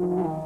Mm-hmm.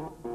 Mm-hmm.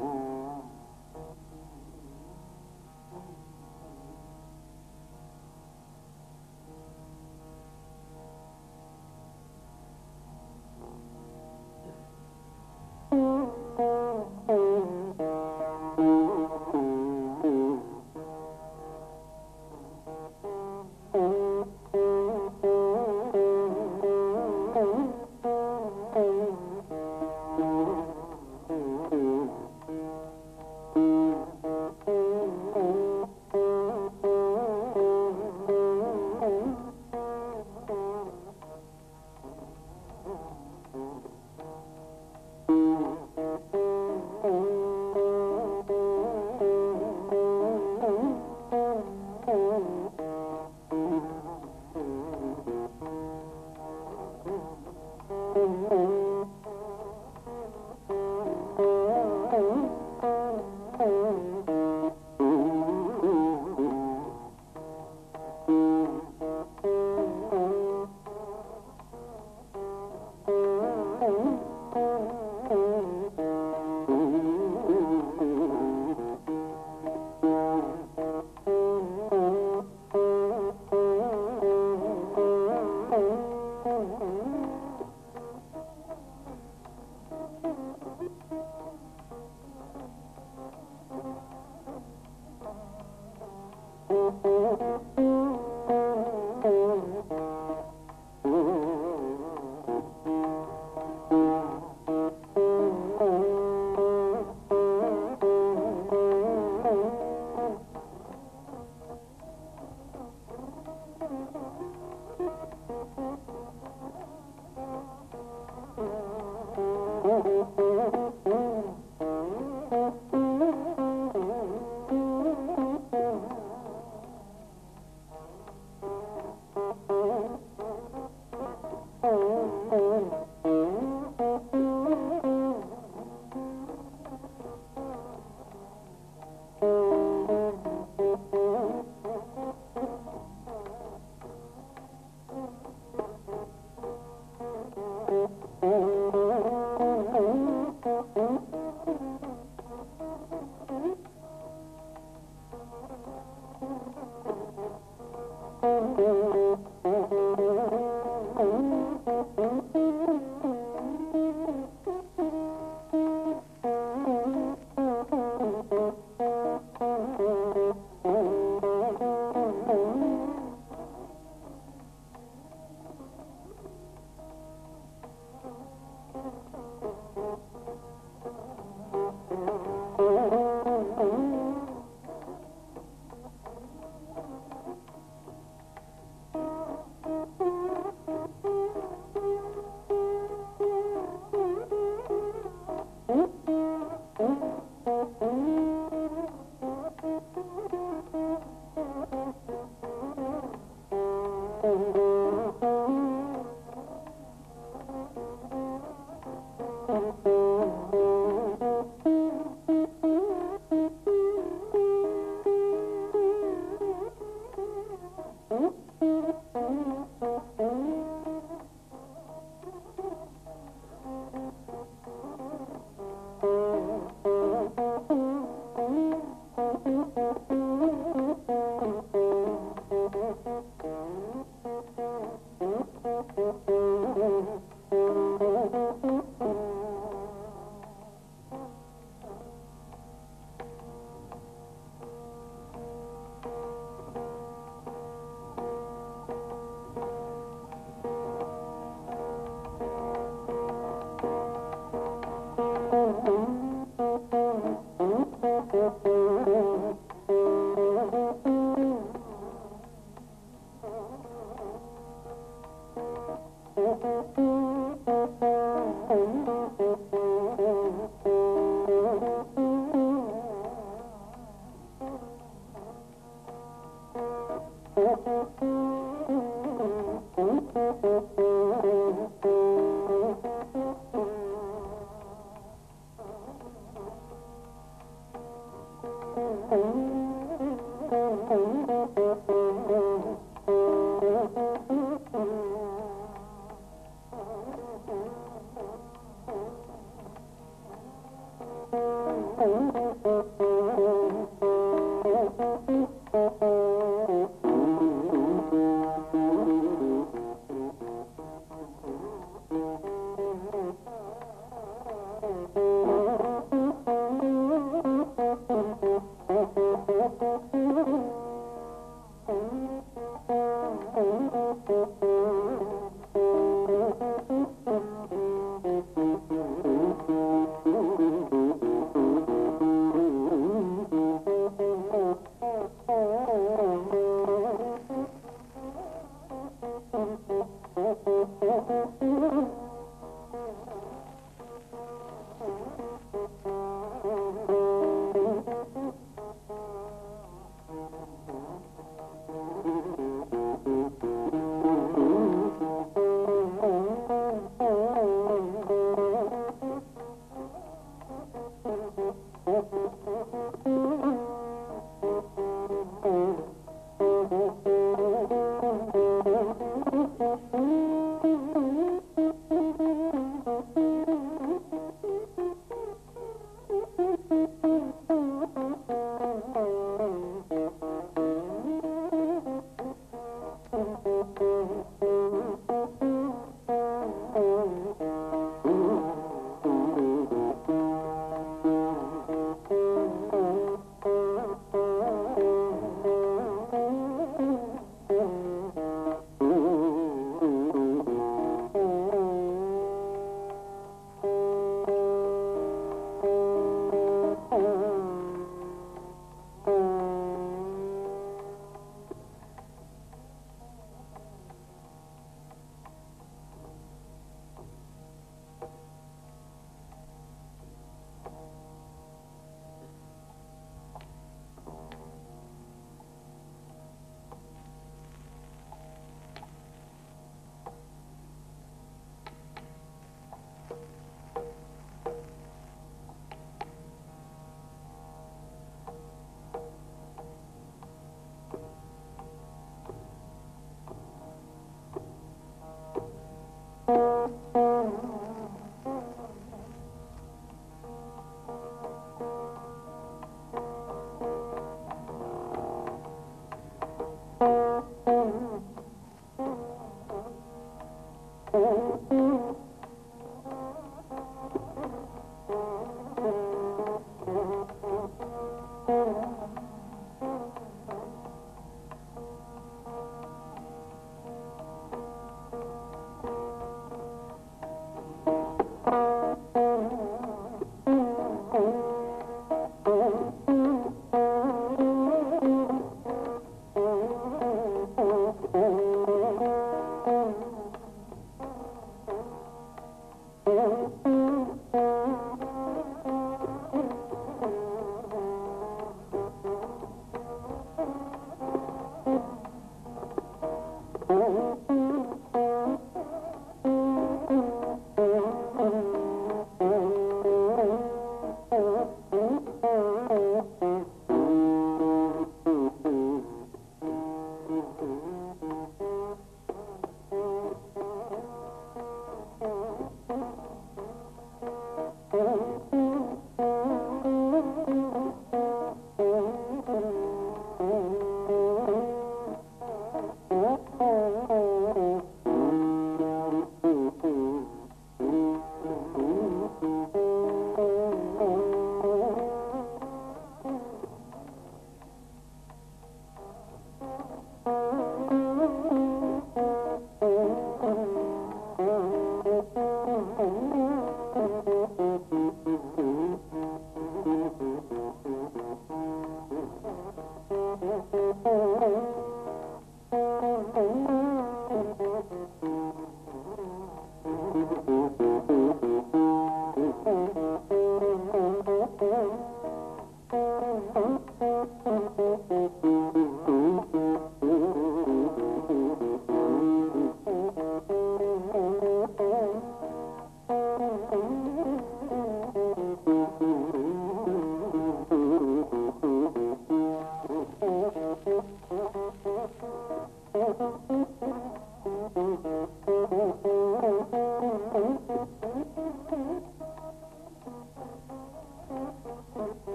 Música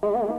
Oh.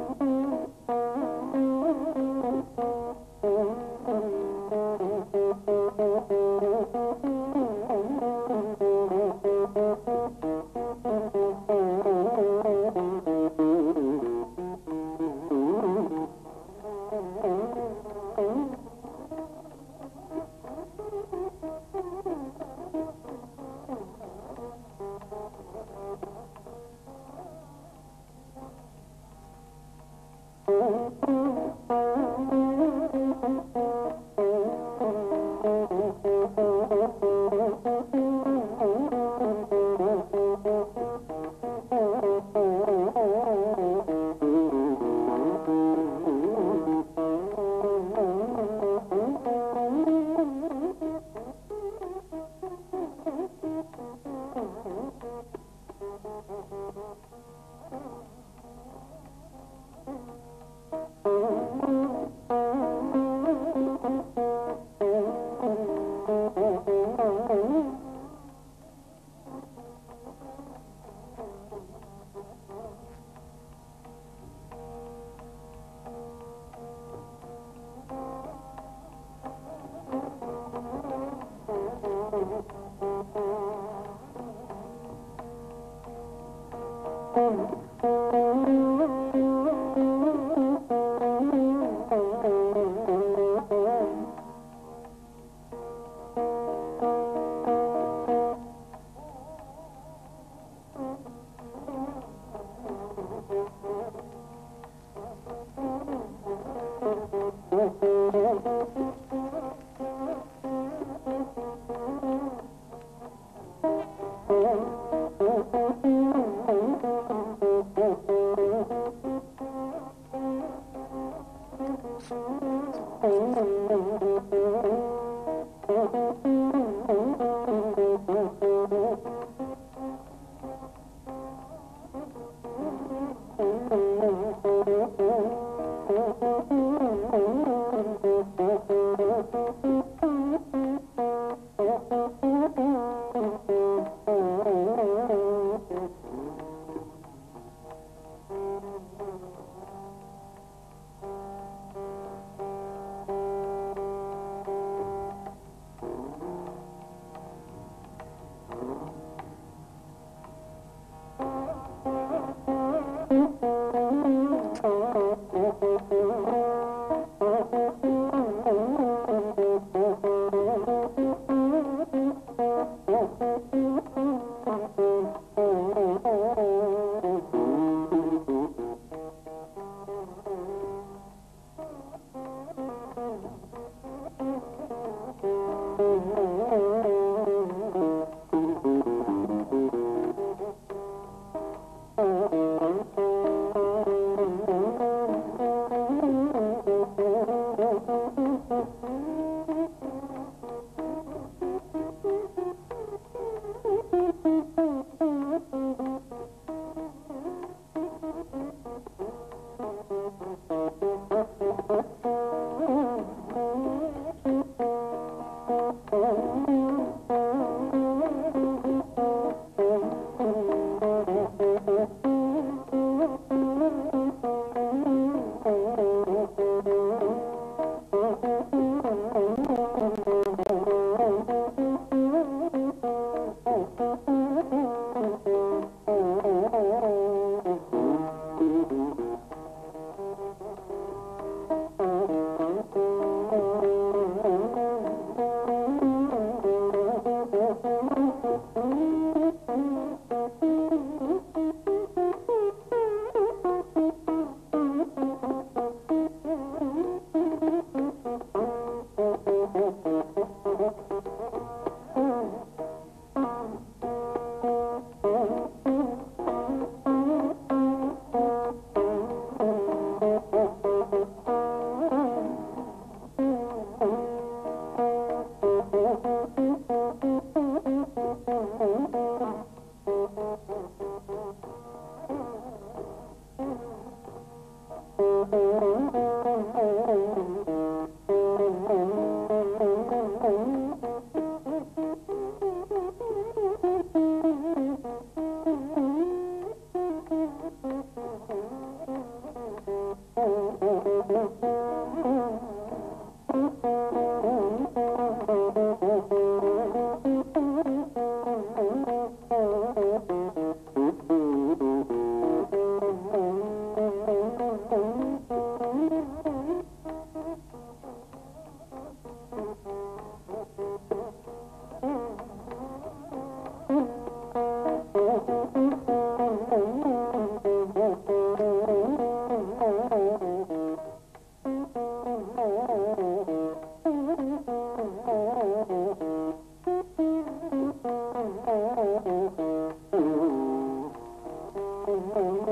Oh,